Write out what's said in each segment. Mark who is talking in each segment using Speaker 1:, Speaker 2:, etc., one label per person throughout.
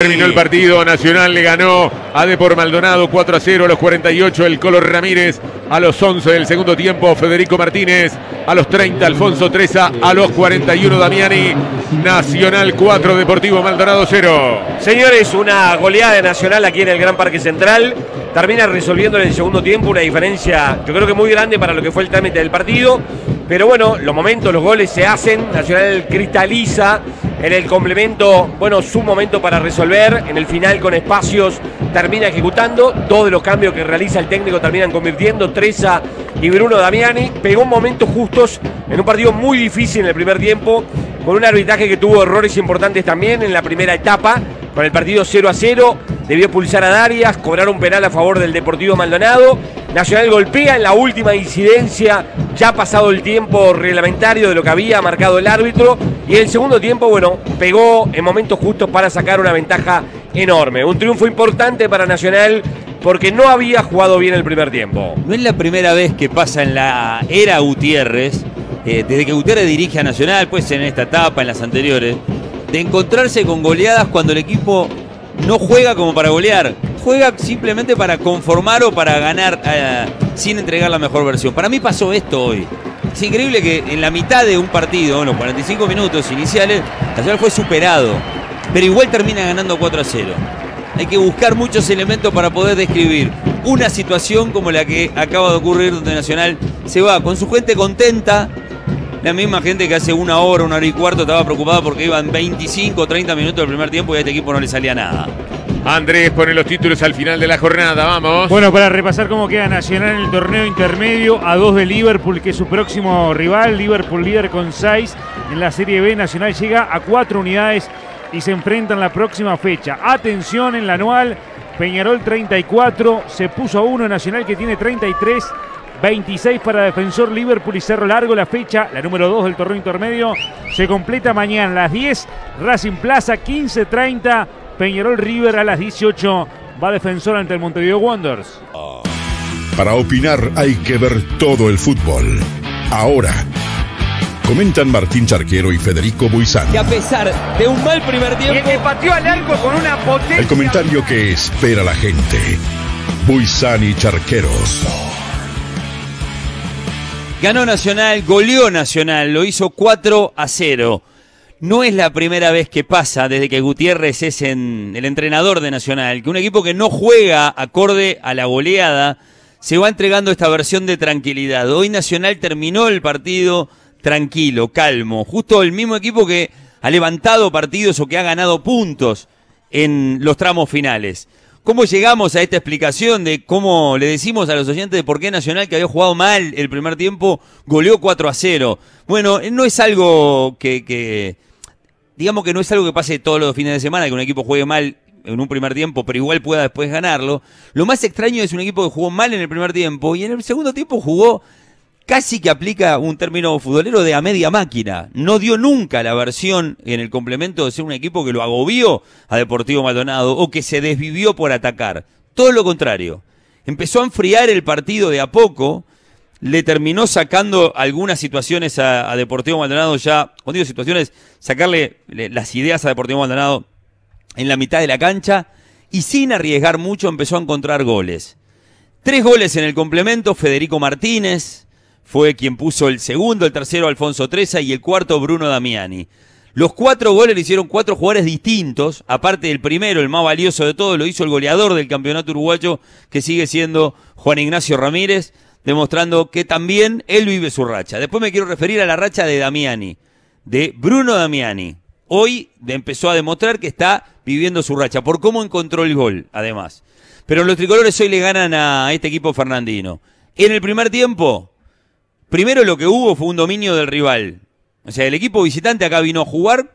Speaker 1: Terminó el partido, Nacional le ganó a Depor Maldonado 4 a 0 a los 48, el Color Ramírez a los 11 del segundo tiempo, Federico Martínez a los 30, Alfonso Treza a los 41, Damiani, Nacional 4, Deportivo Maldonado 0.
Speaker 2: Señores, una goleada de Nacional aquí en el Gran Parque Central, termina resolviendo en el segundo tiempo una diferencia yo creo que muy grande para lo que fue el trámite del partido, pero bueno, los momentos, los goles se hacen, Nacional cristaliza en el complemento, bueno, su momento para resolver. En el final, con espacios, termina ejecutando. Dos de los cambios que realiza el técnico terminan convirtiendo. Treza y Bruno Damiani. Pegó momentos justos en un partido muy difícil en el primer tiempo. Con un arbitraje que tuvo errores importantes también en la primera etapa. Con el partido 0 a 0. Debió pulsar a Darias, cobrar un penal a favor del Deportivo Maldonado. Nacional golpea en la última incidencia, ya pasado el tiempo reglamentario de lo que había marcado el árbitro. Y en el segundo tiempo, bueno, pegó en momentos justos para sacar una ventaja enorme. Un triunfo importante para Nacional porque no había jugado bien el primer tiempo.
Speaker 3: No es la primera vez que pasa en la era Gutiérrez, eh, desde que Gutiérrez dirige a Nacional, pues en esta etapa, en las anteriores, de encontrarse con goleadas cuando el equipo no juega como para golear, juega simplemente para conformar o para ganar eh, sin entregar la mejor versión. Para mí pasó esto hoy. Es increíble que en la mitad de un partido, en los 45 minutos iniciales, Nacional fue superado, pero igual termina ganando 4 a 0. Hay que buscar muchos elementos para poder describir una situación como la que acaba de ocurrir donde Nacional se va con su gente contenta, la misma gente que hace una hora, una hora y cuarto estaba preocupada porque iban 25 o 30 minutos del primer tiempo y a este equipo no le salía nada.
Speaker 1: Andrés pone los títulos al final de la jornada, vamos.
Speaker 4: Bueno, para repasar cómo queda Nacional en el torneo intermedio, a dos de Liverpool, que es su próximo rival, Liverpool líder con 6 en la Serie B, Nacional llega a cuatro unidades y se enfrentan la próxima fecha. Atención en la anual, Peñarol 34, se puso a uno Nacional que tiene 33. 26 para Defensor Liverpool y Cerro Largo. La fecha, la número 2 del torneo intermedio, se completa mañana a las 10. Racing Plaza 15.30. Peñarol River a las 18. Va Defensor ante el Montevideo Wanderers.
Speaker 5: Para opinar hay que ver todo el fútbol. Ahora. Comentan Martín Charquero y Federico Buizán.
Speaker 3: Y a pesar de un mal primer tiempo.
Speaker 2: que pateó al arco con una potencia.
Speaker 5: El comentario que espera la gente. Buizán y Charqueros.
Speaker 3: Ganó Nacional, goleó Nacional, lo hizo 4 a 0. No es la primera vez que pasa desde que Gutiérrez es en el entrenador de Nacional, que un equipo que no juega acorde a la goleada se va entregando esta versión de tranquilidad. Hoy Nacional terminó el partido tranquilo, calmo, justo el mismo equipo que ha levantado partidos o que ha ganado puntos en los tramos finales. ¿Cómo llegamos a esta explicación de cómo le decimos a los oyentes de por qué Nacional, que había jugado mal el primer tiempo, goleó 4 a 0? Bueno, no es algo que, digamos que no es algo que pase todos los fines de semana, que un equipo juegue mal en un primer tiempo, pero igual pueda después ganarlo. Lo más extraño es un equipo que jugó mal en el primer tiempo y en el segundo tiempo jugó casi que aplica un término futbolero de a media máquina. No dio nunca la versión en el complemento de ser un equipo que lo agobió a Deportivo Maldonado o que se desvivió por atacar. Todo lo contrario. Empezó a enfriar el partido de a poco, le terminó sacando algunas situaciones a, Deportivo Maldonado ya, cuando digo situaciones, sacarle las ideas a Deportivo Maldonado en la mitad de la cancha y sin arriesgar mucho empezó a encontrar goles. Tres goles en el complemento, Federico Martínez, fue quien puso el segundo, el tercero Alfonso Treza y el cuarto Bruno Damiani. Los cuatro goles lo hicieron cuatro jugadores distintos, aparte del primero, el más valioso de todos, lo hizo el goleador del campeonato uruguayo, que sigue siendo Juan Ignacio Ramírez, demostrando que también él vive su racha. Después me quiero referir a la racha de Damiani, de Bruno Damiani. Hoy empezó a demostrar que está viviendo su racha, por cómo encontró el gol, además. Pero los tricolores hoy le ganan a este equipo fernandino. En el primer tiempo, Primero lo que hubo fue un dominio del rival. O sea, el equipo visitante acá vino a jugar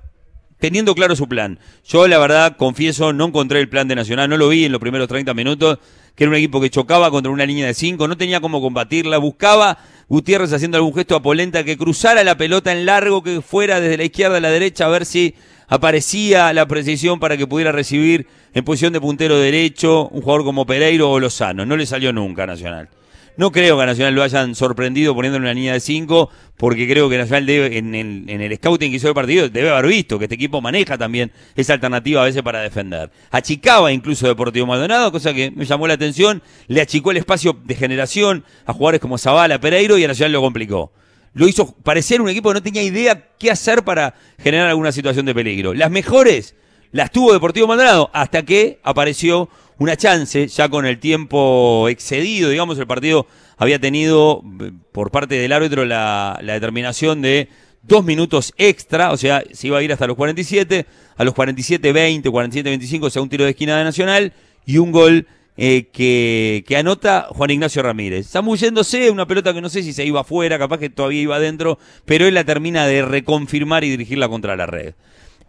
Speaker 3: teniendo claro su plan. Yo, la verdad, confieso, no encontré el plan de Nacional, no lo vi en los primeros 30 minutos, que era un equipo que chocaba contra una línea de 5, no tenía cómo combatirla, buscaba Gutiérrez haciendo algún gesto a Polenta que cruzara la pelota en largo, que fuera desde la izquierda a la derecha, a ver si aparecía la precisión para que pudiera recibir en posición de puntero derecho un jugador como Pereiro o Lozano. No le salió nunca Nacional. No creo que a Nacional lo hayan sorprendido poniéndole una línea de 5, porque creo que Nacional debe, en el, en el scouting que hizo el partido debe haber visto que este equipo maneja también esa alternativa a veces para defender. Achicaba incluso Deportivo Maldonado, cosa que me llamó la atención, le achicó el espacio de generación a jugadores como Zavala, Pereiro y a Nacional lo complicó. Lo hizo parecer un equipo que no tenía idea qué hacer para generar alguna situación de peligro. Las mejores las tuvo Deportivo Maldonado hasta que apareció una chance, ya con el tiempo excedido, digamos, el partido había tenido por parte del árbitro la, determinación de dos minutos extra, o sea, se iba a ir hasta los 47, a los 47-20, 47-25, o sea, un tiro de esquina de Nacional y un gol eh, que, anota Juan Ignacio Ramírez. Zamulléndose, una pelota que no sé si se iba afuera, capaz que todavía iba adentro, pero él la termina de reconfirmar y dirigirla contra la red.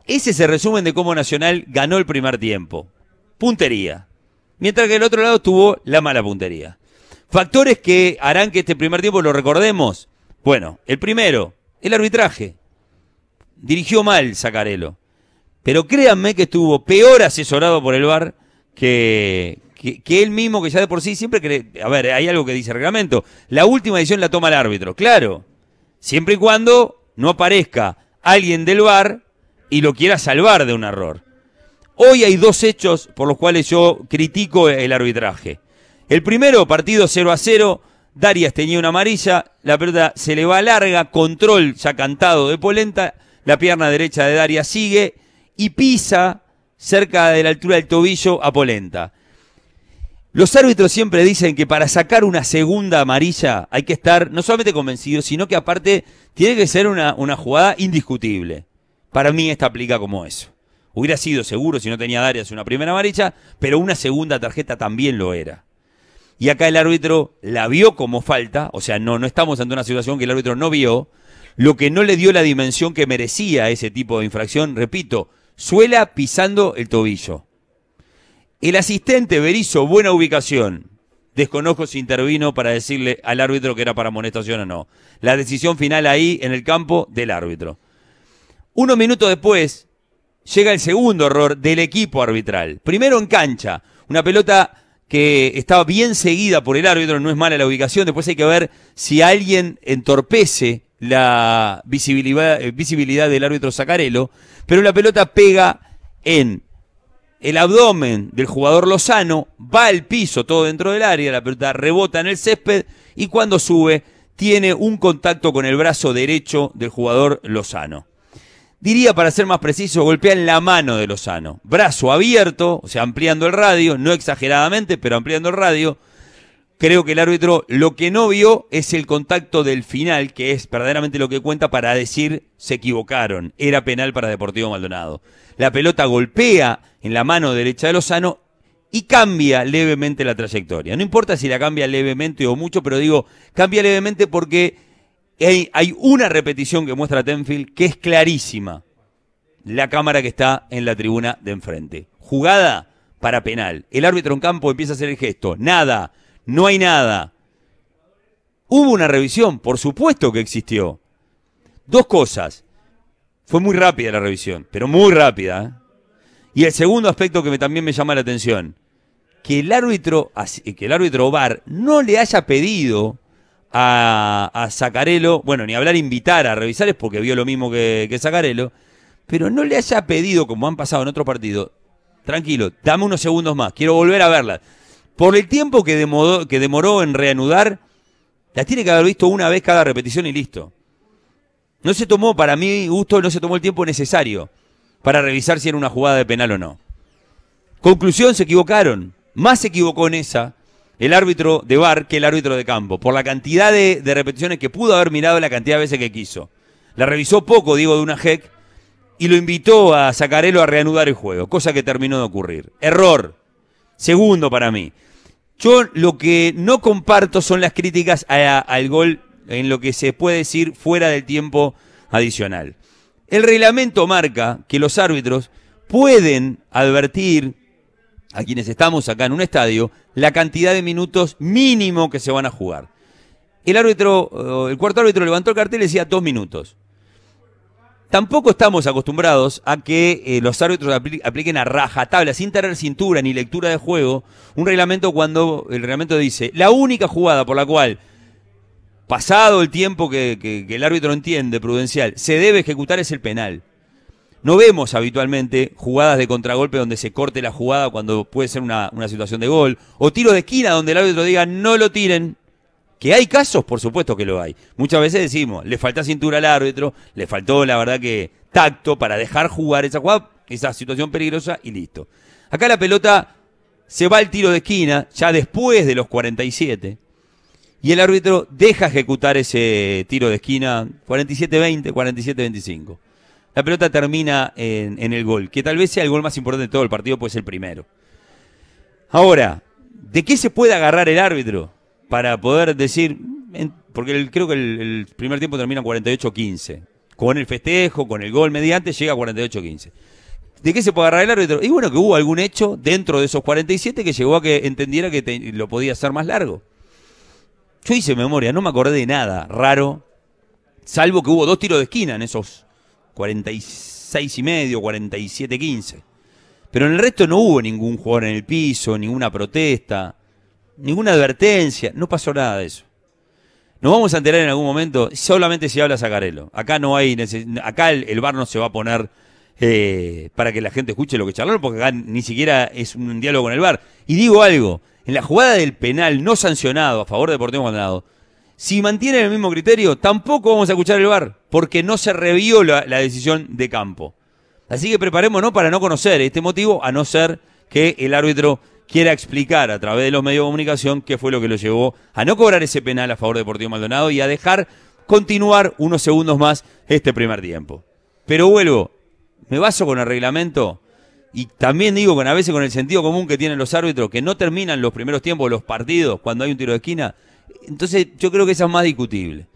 Speaker 3: Ese es el resumen de cómo Nacional ganó el primer tiempo. Puntería. Mientras que el otro lado tuvo la mala puntería. Factores que harán que este primer tiempo lo recordemos. Bueno, el primero, el arbitraje. Dirigió mal Zacarelo. Pero créanme que estuvo peor asesorado por el VAR que, que, él mismo, que ya de por sí siempre cree. A ver, hay algo que dice el reglamento. La última decisión la toma el árbitro, claro. Siempre y cuando no aparezca alguien del VAR y lo quiera salvar de un error. Hoy hay dos hechos por los cuales yo critico el arbitraje. El primero, partido 0 a 0. Darias tenía una amarilla, la pelota se le va larga, control ya cantado de Polenta, la pierna derecha de Darias sigue y pisa cerca de la altura del tobillo a Polenta. Los árbitros siempre dicen que para sacar una segunda amarilla hay que estar no solamente convencido, sino que aparte tiene que ser una, una jugada indiscutible. Para mí esta aplica como eso. Hubiera sido seguro si no tenía Darias una primera amarilla, pero una segunda tarjeta también lo era. Y acá el árbitro la vio como falta, o sea, no, no estamos ante una situación que el árbitro no vio, lo que no le dio la dimensión que merecía ese tipo de infracción, repito, suela pisando el tobillo. El asistente Berizo, buena ubicación. Desconozco si intervino para decirle al árbitro que era para amonestación o no. La decisión final ahí en el campo del árbitro. Unos minutos después, llega el segundo error del equipo arbitral. Primero en cancha, una pelota que estaba bien seguida por el árbitro, no es mala la ubicación, después hay que ver si alguien entorpece la visibilidad, eh, del árbitro Sacarelo, pero la pelota pega en el abdomen del jugador Lozano, va al piso todo dentro del área, la pelota rebota en el césped y cuando sube tiene un contacto con el brazo derecho del jugador Lozano. Diría, para ser más preciso, golpea en la mano de Lozano. Brazo abierto, o sea, ampliando el radio, no exageradamente, pero ampliando el radio. Creo que el árbitro lo que no vio es el contacto del final, que es verdaderamente lo que cuenta para decir se equivocaron. Era penal para Deportivo Maldonado. La pelota golpea en la mano derecha de Lozano y cambia levemente la trayectoria. No importa si la cambia levemente o mucho, pero digo, cambia levemente porque hay, una repetición que muestra Tenfield que es clarísima. La cámara que está en la tribuna de enfrente. Jugada para penal. El árbitro en campo empieza a hacer el gesto. Nada. No hay nada. Hubo una revisión, por supuesto que existió. Dos cosas. Fue muy rápida la revisión, pero muy rápida. ¿eh? Y el segundo aspecto que también me llama la atención, que el árbitro, que el árbitro VAR no le haya pedido a, a bueno, ni hablar invitar a revisar es porque vio lo mismo que, que pero no le haya pedido, como han pasado en otro partido, tranquilo, dame unos segundos más, quiero volver a verla. Por el tiempo que demoró, que demoró en reanudar, las tiene que haber visto una vez cada repetición y listo. No se tomó, para mí gusto, no se tomó el tiempo necesario para revisar si era una jugada de penal o no. Conclusión, se equivocaron. Más se equivocó en esa el árbitro de bar que el árbitro de campo, por la cantidad de, repeticiones que pudo haber mirado la cantidad de veces que quiso. La revisó poco, digo, de una JEC, y lo invitó a Sacarelo a reanudar el juego, cosa que terminó de ocurrir. Error. Segundo para mí. Yo lo que no comparto son las críticas al gol en lo que se puede decir fuera del tiempo adicional. El reglamento marca que los árbitros pueden advertir a quienes estamos acá en un estadio la cantidad de minutos mínimo que se van a jugar. El árbitro, el cuarto árbitro levantó el cartel y decía dos minutos. Tampoco estamos acostumbrados a que eh, los árbitros apli- apliquen a rajatabla, sin tener cintura ni lectura de juego, un reglamento cuando el reglamento dice la única jugada por la cual, pasado el tiempo que el árbitro entiende prudencial, se debe ejecutar es el penal. No vemos habitualmente jugadas de contragolpe donde se corte la jugada cuando puede ser una, una situación de gol, o tiros de esquina donde el árbitro diga no lo tiren, que hay casos, por supuesto que lo hay. Muchas veces decimos, le falta cintura al árbitro, le faltó, la verdad que, tacto para dejar jugar esa jugada, esa situación peligrosa y listo. Acá la pelota se va al tiro de esquina, ya después de los 47, y el árbitro deja ejecutar ese tiro de esquina 47-20, 47-25. La pelota termina en, el gol, que tal vez sea el gol más importante de todo el partido, pues el primero. Ahora, ¿de qué se puede agarrar el árbitro para poder decir, porque creo que el, primer tiempo termina 48-15, con el festejo, con el gol mediante, llega a 48-15. ¿De qué se puede agarrar el árbitro? Y bueno, que hubo algún hecho dentro de esos 47 que llegó a que entendiera que lo podía hacer más largo. Yo hice memoria, no me acordé de nada raro, salvo que hubo dos tiros de esquina en esos 46 y medio, 47, 15. Pero en el resto no hubo ningún jugador en el piso, ninguna protesta, ninguna advertencia, no pasó nada de eso. Nos vamos a enterar en algún momento, solamente si habla Zacarelo. Acá no hay, acá el, el bar no se va a poner eh, para que la gente escuche lo que charlaron, porque acá ni siquiera es un diálogo con el bar. Y digo algo, en la jugada del penal no sancionado a favor de Deportivo Maldonado, si mantienen el mismo criterio, tampoco vamos a escuchar el VAR, porque no se revió la, decisión de campo. Así que preparémonos para no conocer este motivo, a no ser que el árbitro quiera explicar a través de los medios de comunicación qué fue lo que lo llevó a no cobrar ese penal a favor de Deportivo Maldonado y a dejar continuar unos segundos más este primer tiempo. Pero vuelvo, me baso con el reglamento y también digo con a veces con el sentido común que tienen los árbitros que no terminan los primeros tiempos los partidos cuando hay un tiro de esquina. Entonces yo creo que esa es más discutible.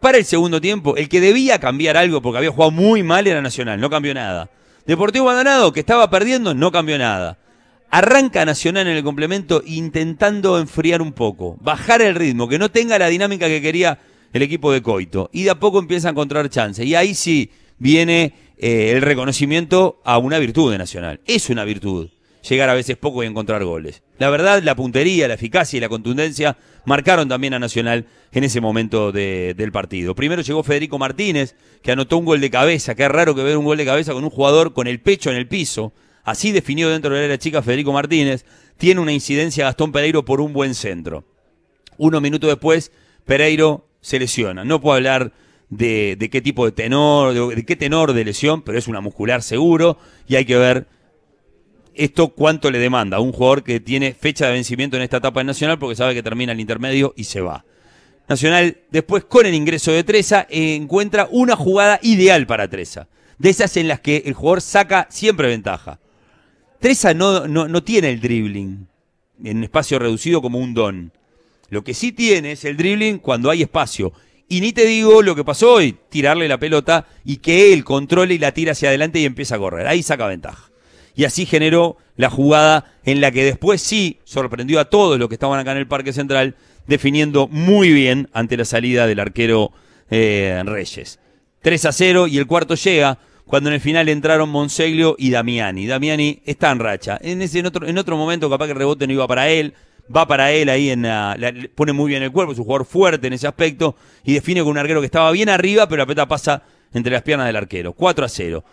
Speaker 3: Para el segundo tiempo, el que debía cambiar algo porque había jugado muy mal era Nacional, no cambió nada. Deportivo Maldonado, que estaba perdiendo, no cambió nada. Arranca Nacional en el complemento intentando enfriar un poco, bajar el ritmo, que no tenga la dinámica que quería el equipo de Coito. Y de a poco empieza a encontrar chances. Y ahí sí viene eh, el reconocimiento a una virtud de Nacional. Es una virtud llegar a veces poco y encontrar goles. La verdad, la puntería, la eficacia y la contundencia marcaron también a Nacional en ese momento de- del partido. Primero llegó Federico Martínez, que anotó un gol de cabeza. Qué raro que ver un gol de cabeza con un jugador con el pecho en el piso. Así definió dentro de la chica Federico Martínez. Tiene una incidencia Gastón Pereiro por un buen centro. Unos minutos después, Pereiro se lesiona. No puedo hablar de, de qué tipo de tenor, de, de qué tenor de lesión, pero es una muscular seguro y hay que ver esto cuánto le demanda a un jugador que tiene fecha de vencimiento en esta etapa de Nacional porque sabe que termina el intermedio y se va. Nacional después con el ingreso de Treza encuentra una jugada ideal para Treza. De esas en las que el jugador saca siempre ventaja. Treza no, no, no tiene el dribbling en espacio reducido como un don. Lo que sí tiene es el dribbling cuando hay espacio. Y ni te digo lo que pasó hoy, tirarle la pelota y que él controle y la tira hacia adelante y empieza a correr. Ahí saca ventaja. Y así generó la jugada en la que después sí sorprendió a todos los que estaban acá en el Parque Central, definiendo muy bien ante la salida del arquero eh, Reyes. 3 a 0 y el cuarto llega cuando en el final entraron Monseglio y Damiani. Damiani está en racha. En, ese, en, otro, en otro momento capaz que el rebote no iba para él, va para él ahí en la, pone muy bien el cuerpo, es un jugador fuerte en ese aspecto y define con un arquero que estaba bien arriba, pero la pelota pasa entre las piernas del arquero. 4 a 0.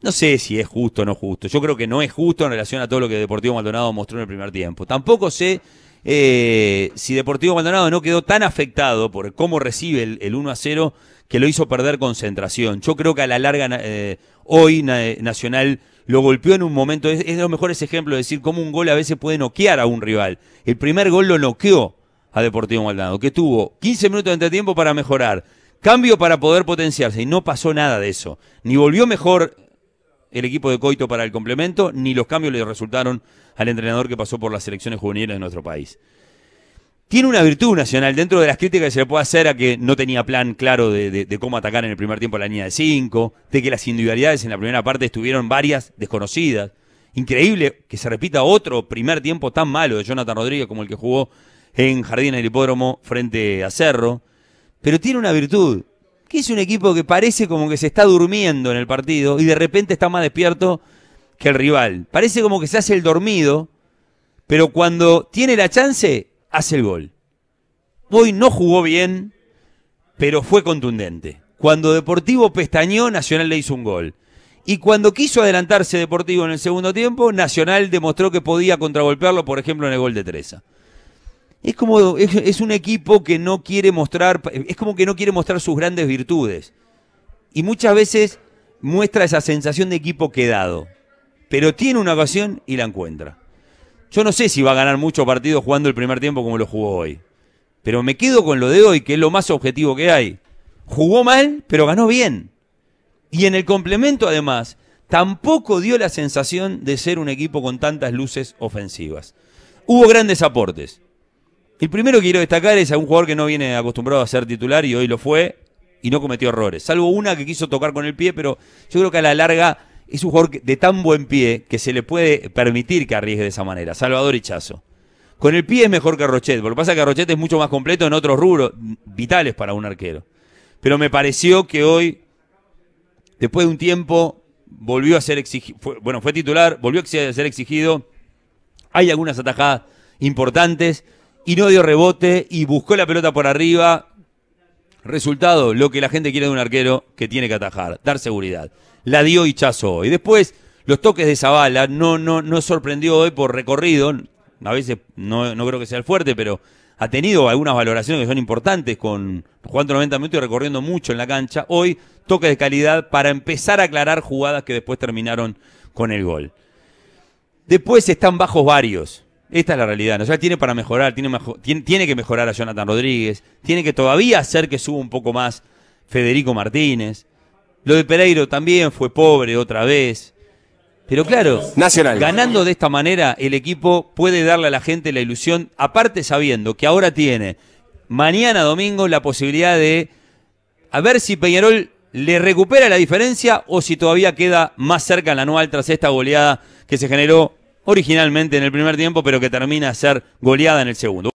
Speaker 3: No sé si es justo o no justo. Yo creo que no es justo en relación a todo lo que Deportivo Maldonado mostró en el primer tiempo. Tampoco sé eh, si Deportivo Maldonado no quedó tan afectado por cómo recibe el, el 1 a 0 que lo hizo perder concentración. Yo creo que a la larga eh, hoy na- Nacional lo golpeó en un momento. Es, es de los mejores ejemplos de decir cómo un gol a veces puede noquear a un rival. El primer gol lo noqueó a Deportivo Maldonado, que tuvo 15 minutos de entretiempo para mejorar, cambio para poder potenciarse y no pasó nada de eso. Ni volvió mejor el equipo de Coito para el complemento, ni los cambios le resultaron al entrenador que pasó por las selecciones juveniles de nuestro país. Tiene una virtud nacional dentro de las críticas que se le puede hacer a que no tenía plan claro de, cómo atacar en el primer tiempo la línea de 5, de que las individualidades en la primera parte estuvieron varias desconocidas. Increíble que se repita otro primer tiempo tan malo de Jonathan Rodríguez como el que jugó en Jardín del Hipódromo frente a Cerro. Pero tiene una virtud, que es un equipo que parece como que se está durmiendo en el partido y de repente está más despierto que el rival. Parece como que se hace el dormido, pero cuando tiene la chance, hace el gol. Hoy no jugó bien, pero fue contundente. Cuando Deportivo pestañó, Nacional le hizo un gol. Y cuando quiso adelantarse Deportivo en el segundo tiempo, Nacional demostró que podía contragolpearlo, por ejemplo, en el gol de Treza. Es como, es, un equipo que no quiere mostrar, es como que no quiere mostrar sus grandes virtudes. Y muchas veces muestra esa sensación de equipo quedado. Pero tiene una ocasión y la encuentra. Yo no sé si va a ganar muchos partidos jugando el primer tiempo como lo jugó hoy. Pero me quedo con lo de hoy, que es lo más objetivo que hay. Jugó mal, pero ganó bien. Y en el complemento, además, tampoco dio la sensación de ser un equipo con tantas luces ofensivas. Hubo grandes aportes. El primero que quiero destacar es a un jugador que no viene acostumbrado a ser titular y hoy lo fue y no cometió errores. Salvo una que quiso tocar con el pie, pero yo creo que a la larga es un jugador de tan buen pie que se le puede permitir que arriesgue de esa manera. Salvador Hichazo. Con el pie es mejor que Rochet. Lo que pasa que Rochet es mucho más completo en otros rubros vitales para un arquero. Pero me pareció que hoy, después de un tiempo, volvió a ser exigido. Bueno, fue titular, volvió a ser exigido. Hay algunas atajadas importantes y no dio rebote y buscó la pelota por arriba. Resultado, lo que la gente quiere de un arquero que tiene que atajar, dar seguridad. La dio Hichazo hoy. Después, los toques de Zavala no, no, no sorprendió hoy por recorrido. A veces no, no creo que sea el fuerte, pero ha tenido algunas valoraciones que son importantes con jugando 90 minutos y recorriendo mucho en la cancha. Hoy, toques de calidad para empezar a aclarar jugadas que después terminaron con el gol. Después están bajos varios. Esta es la realidad. O sea, tiene para mejorar, tiene, tiene, tiene, que mejorar a Jonathan Rodríguez, tiene que todavía hacer que suba un poco más Federico Martínez. Lo de Pereiro también fue pobre otra vez. Pero claro,
Speaker 2: Nacional.
Speaker 3: ganando de esta manera, el equipo puede darle a la gente la ilusión, aparte sabiendo que ahora tiene mañana domingo la posibilidad de a ver si Peñarol le recupera la diferencia o si todavía queda más cerca en la anual tras esta goleada que se generó originalmente en el primer tiempo, pero que termina a ser goleada en el segundo.